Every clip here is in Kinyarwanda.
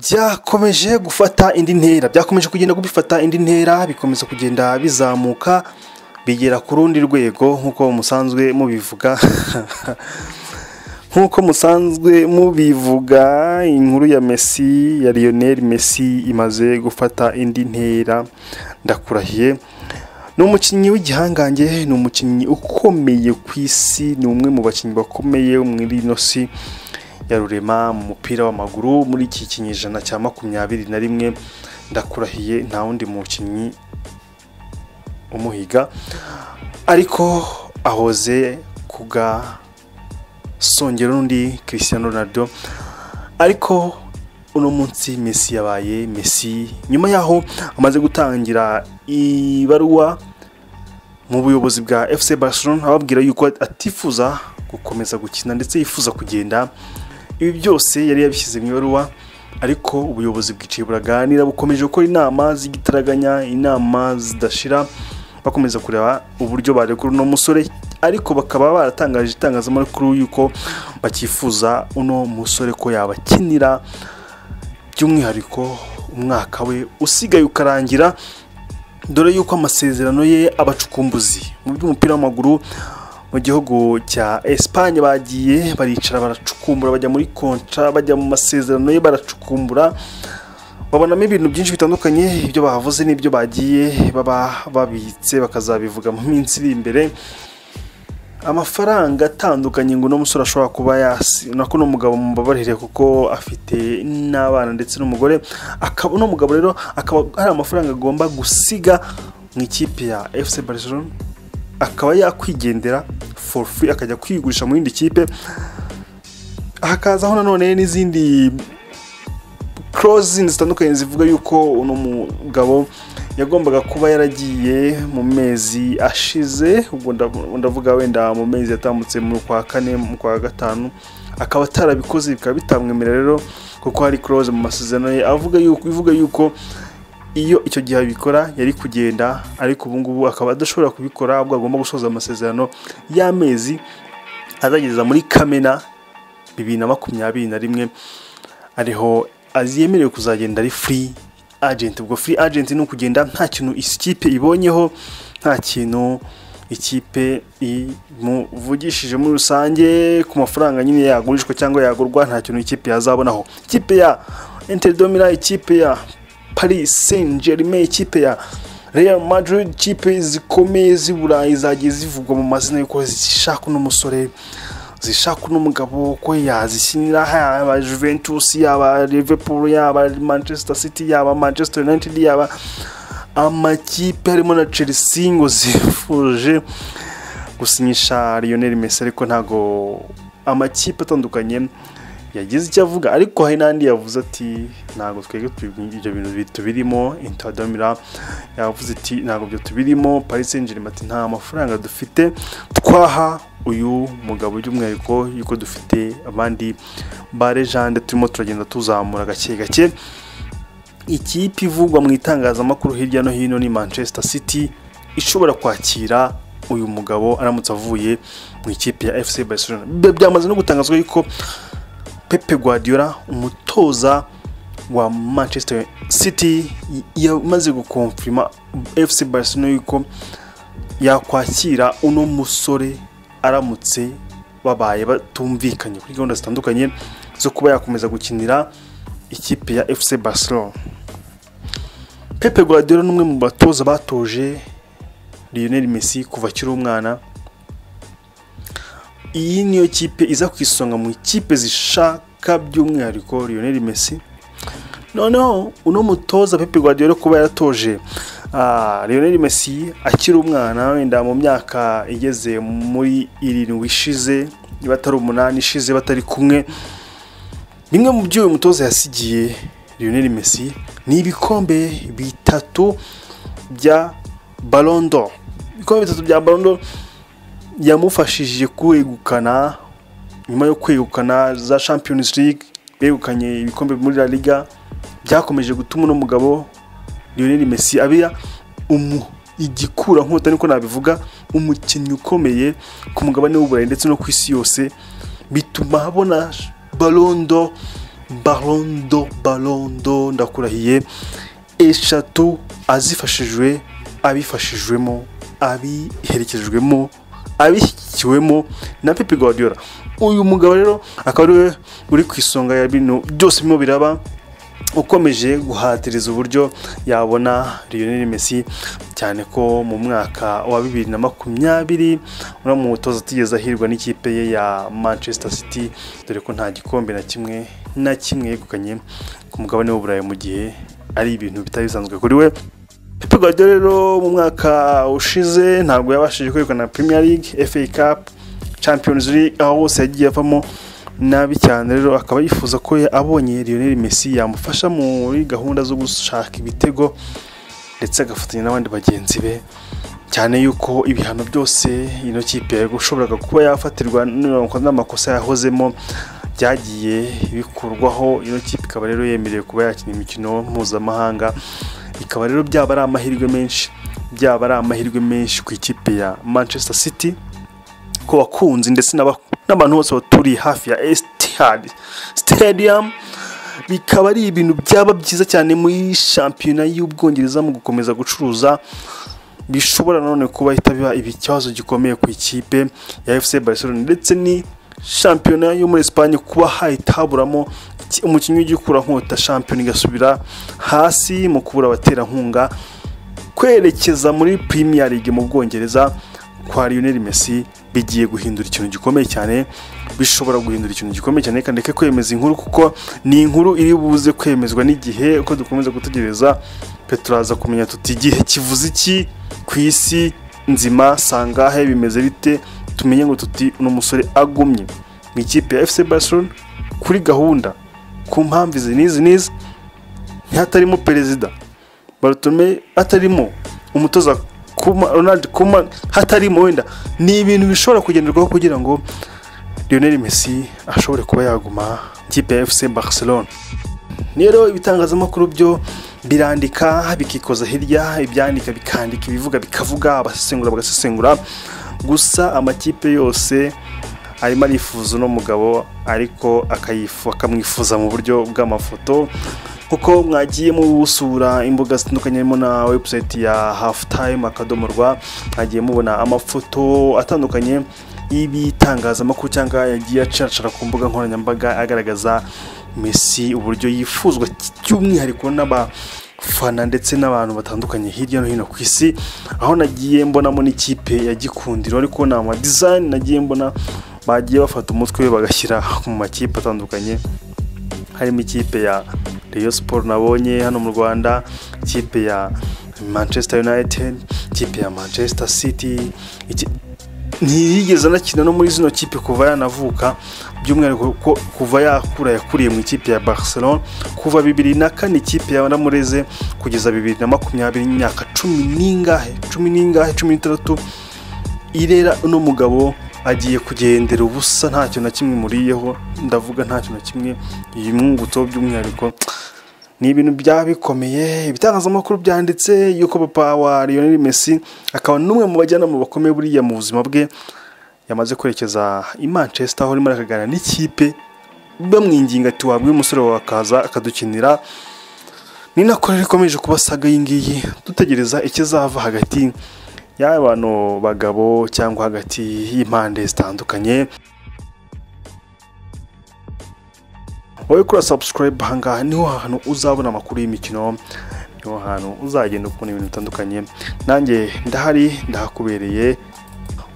byakomeje gufata indi ntera. Byakomeje kugenda bifata indi ntera bikomeza kugenda bizamuka bigera ku rundi rwego nk'uko musanzwe mubivuga. Nk'uko musanzwe mubivuga inkuru ya Messi ya Lionel Messi imaze gufata indi ntera. Ndakurahiye. Ni umukinnyi w'igihangange ni umukinnyi ukomeye ku isi ni umwe mu bakinnyi bakomeye muri ino si. Ya rurema mu mupira w'amaguru muri iki kinyejana cya makumyabiri na rimwe. Ndakurahiye nta wundi mukinnyi umuhiga. Ariko ahoze ku ga songera n'undi christian ronaldo. Ariko uno munsi Messi yabaye Messi. Nyuma yaho amaze gutangira ibaruwa mu buyobozi bwa FC Barcelona ababwira yuko atifuza gukomeza gukina ndetse yifuza kugenda ibi byose yari yabishyize mu ibaruwa ariko ubuyobozi bwiciye buraganira bukomeje gukora inama z'igitaraganya inama zidashira bakomeza kureba uburyo barekura uno musore ariko bakaba baratangaje itangazamakuru yuko bakifuza uno musore ko yabakinira by'umwihariko umwaka we usigaye ukarangira dore yuko amasezerano ye abacukumbuzi mu by'umupira w'amaguru mu gihugu cya Espagne bagiye baricara baracukumbura bajya muri kontra bajya mu masezerano ye baracukumbura. Babonamo ibintu byinshi bitandukanye ibyo bahavuze n'ibyo bagiye baba babitse bakazabivuga mu minsi iri imbere. Amafaranga atandukanye ngo uno musore ashobora kuba yasi nako uno mugabo mubabarire kuko afite n'abana ndetse n'umugore. Akaba uno mugabo rero akaba hari amafaranga agomba gusiga mu ikipe ya FC Barcelona akaba yakwigendera for free akajya kwigurisha mu yindi kipe. Hakazaho nanone n'izindi clause zitandukanye zivuga yuko uno mugabo yagombaga kuba yaragiye mu mezi ashize ubwo ndavuga wenda mu mezi yatambutse mu kwa kane mu kwa gatanu akaba atarabikoze bikaba bitamwemerera rero kuko hari clause mu masezerano ye avuga yuko ivuga yuko iyo icyo gihe abikora yari kugenda ariko ubu ngubu akaba adashobora kubikora ahubwo agomba gusoza amasezerano y'amezi azageza muri kamena bibiri na makumyabiri na rimwe ariho yemerewe kuzagenda ari free agent. Ubwo free agent ni ukugenda nta kintu ikipe ibonyeho nta kintu ikipe imuvugishije muri rusange ku mafaranga nyine yagurishwa cyangwa yagurwa nta kintu ikipe yazabonaho ikipe ya Inter Domina ikipe ya Paris Saint Germain ikipe ya Real Madrid ikipe zikomeye z'i Burayi zagiye zivugwa mu mazina y'uko zishaka uno musore zishaka uno mugabo ko yazisinira yaba Juventus yaba Liverpool yaba Manchester City yaba Manchester United yaba amakipe harimo na Chelsea ngo zifuje gusinyisha Lionel Messi ariko ntago amakipe atandukanye yagize icyo avuga ariko hari n'andi yavuze ati ntabwo twebwe ibyo bintu tubirimo. Intadamira yavuze ati ntabwo byo tubirimo. Paris Saint-Germain ati nta mafaranga dufite. Twaha uyu mugabo by'umwihariko yuko dufite abandi ba legende turimo turagenda tuzamura gake gake. Ikipe ivugwa mu itangazamakuru hirya no hino ni Manchester City ishobora kwakira uyu mugabo aramutse avuye mu ikipe ya FC Barcelona. Byamaze no gutangazwa yuko Pepe Guardiola umutoza wa Manchester City yamaze gukonfirima FC Barcelona yuko yakwakira uno musore aramutse babaye batumvikanye kuri gahunda zitandukanye zo kuba yakomeza gukinira ikipe ya FC Barcelona. Pepe Guardiola ni umwe mu batoza batoje Lionel Messi kuva akiri umwana. Iyi niyo kipe iza ku isonga mu ikipe zishaka by'umwihariko Lionel Messi. Noneho uno mutoza Pepe Guardiola kuba yaratoje Lionel Messi akiri umwana wenda mu myaka igeze muri irindwi ishize niba atari umunani ishize batari kumwe. Bimwe mu byo uyu mutoza yasigiye Lionel Messi ni ibikombe bitatu bya Ballon d'Or. Ibikombe bitatu bya Ballon d'Or yamufashije kwegukana nyuma yo kwegukana za Champions League begukanye ibikombe muri La Liga byakomeje gutuma uno mugabo Lionel Messi abira umu igikura nkota niko nabivuga umukinnyi ukomeye ku mugabane w'uburayi ndetse no ku isi yose bituma abona Ballon d'Or barondo barondo ndakurahiye. Eshatu azifashijwe abifashijwemo abiherekejwemo abishyigikiwemo na pepe guardiola. Uyu mugabo rero akaba ari we uri ku isonga ya bino byose birimo biraba ukomeje guhatiriza uburyo yabona Lionel Messi cyane ko mu mwaka wa bibiri na makumyabiri uriya mutoza atigeze ahirwa n'ikipe ye ya Manchester City dore ko nta gikombe na kimwe na kimwe yegukanye ku mugabane w'uburayi mu gihe ari ibintu bitari bisanzwe kuri we. Pep Guardiola rero mu mwaka ushize ntabwo yabashije kwegukana Premier League, FA Cup, Champions League aho hose yagiye avamo. Nabi cyane rero akaba yifuza ko abonye Lionel Messi yamufasha muri gahunda zo gushaka ibitego ndetse agafatanya n'abandi bagenzi be. Cyane yuko ibihano byose ino kipe yashoboraga kuba yafatirwa n'amakosa yahozemo byagiye bikurwaho. Ino kipe ikaba rero yemerewe kuba yakina imikino mpuzamahanga bikaba rero byaba ari amahirwe menshi byaba ari amahirwe menshi ku ikipe ya Manchester City ku bakunzi ndetse n'abantu bose baturiye hafi ya Etihad Stadium. Bikaba ari ibintu byaba byiza cyane muri shampiyona y'ubwongereza mu gukomeza gucuruza bishobora nanone kuba biba ikibazo gikomeye ku ikipe ya FC Barcelona ndetse ni shampiyona yo muri Espagne kuba hahita haburamo umukinnyi w'igikura nkota shampiyona igasubira hasi mu kubura abaterankunga kwerekeza muri Premier League mu Bwongereza kwa Lionel Messi bigiye guhindura ikintu gikomeye cyane bishobora guhindura ikintu gikomeye cyane reka ndeke kwemeza inkuru kuko ni inkuru iri buze kwemezwa n'igihe uko dukomeza gutegereza turaza kumenya tuti igihe kivuze iki ku isi nzima sangahe bimeze bite? Tumenye ngo tuti uno musore agumye mu ikipe ya FC Barcelona kuri gahunda ku mpamvu izi n'izi n'izi ntihatarimo perezida Bartome hatarimo umutoza kuma Ronald Koeman hatarimo wenda. Ni ibintu bishobora kugenderwaho kugira ngo Lionel Messi ashobore kuba yaguma ikipe ya FC Barcelona. Rero ibitangazamakuru byo birandika bikikoza hirya ibyandika bikandika ibivuga bikavuga abasesengura bagasesengura. Gusa amakipe yose arimo arifuza uno mugabo ariko akamwifuza mu buryo bw'amafoto. Kuko mwagiye musura imbuga zitandukanye harimo na website ya hafu tayime akadomo rwa mwagiye mubona amafoto atandukanye y'ibitangazamakuru cyangwa yagiye acacara ku mbuga nkoranyambaga agaragaza Messi uburyo yifuzwa by'umwihariko n'abafana ndetse n'abantu batandukanye hirya no hino ku isi aho nagiye mbonamo n'ikipe ya gikundiro ariko ni amadizayini nagiye mbona bagiye bafata umutwe we bagashyira mu makipe atandukanye harimo ikipe ya Rayon Sport nabonye hano mu Rwanda ikipe ya Manchester United ikipe ya Manchester City ntiyigeze anakina no muri zino kipe kuva yanavuka by'umwihariko ko kuva yakura yakuriye mu ikipe ya Barcelona kuva bibiri na kane ikipe yaramureze kugeza bibiri na makumyabiri imyaka cumi n'ingahe cumi n'ingahe cumi n'itandatu irera uno mugabo agiye kugendera ubusa nta kintu na kimwe muriyeho ndavuga nta kintu na kimwe yimwungutseho by'umwihariko ni ibintu bikomeye ibitangazamakuru byanditse yuko papa wa Lionel Messi akaba n'umwe mu bajyanama bakomeye buriya mu buzima bwe yamaze kwerekeza i Manchester aho arimo araganira n'ikipe bamwinginga ati wabwiye umusore wawe akaza akadukinira? Ni nako rero ikomeje kuba saga iyi ngiyi. Dutegereza ikizava hagati y'abantu bagabo cyangwa hagati y'impande zitandukanye. Wowe kuri subscribe ahangaha ni ho hantu uzabona amakuru y'imikino ni ho hantu uzagenda ukubona ibintu bitandukanye. Nanjye ndahari ndahakubereye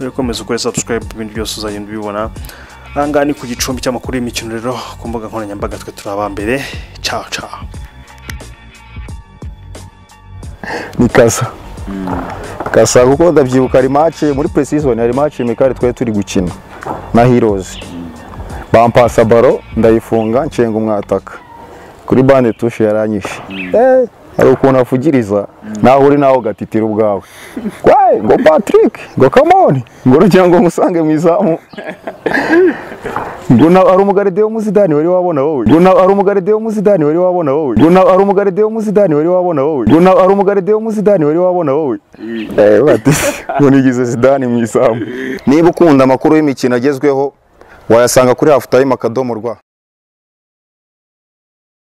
wowe komeza ukore subscribe ibintu byose uzagenda ubibona. Ahangaha ni ku gicumbi cy'amakuru y'imikino rero ku mbuga nkoranyambaga twe turi abambere ciao ciao. Ni kasa. Kasa kuko ndabyibuka hari mace muri pre-season hari mace mikari twari turi gukina. Na heroes. Bampasa baro ndayifunga nshenga umwataka. Kuri bande tushe yaranyishe. Eh hari ukuntu avugiriza naho uri naho gatitira ubwawe. Kwaye ngo Patrick ngo kamoni ngo rugira ngo musange mu izamu. Ngo na ari umugaride wo muzidani wari wabona wowe? Ngo na ari umugaride wo muzidani wari wabona wowe? Ngo na ari umugaride wo muzidani wari wabona wowe? Ngo na ari umugaride wo muzidani wari wabona wowe? Eh bati ngo nigize zidani mu izamu. Niba ukunda amakuru y'imikino agezweho wayasanga kuri half time akadomo rwa.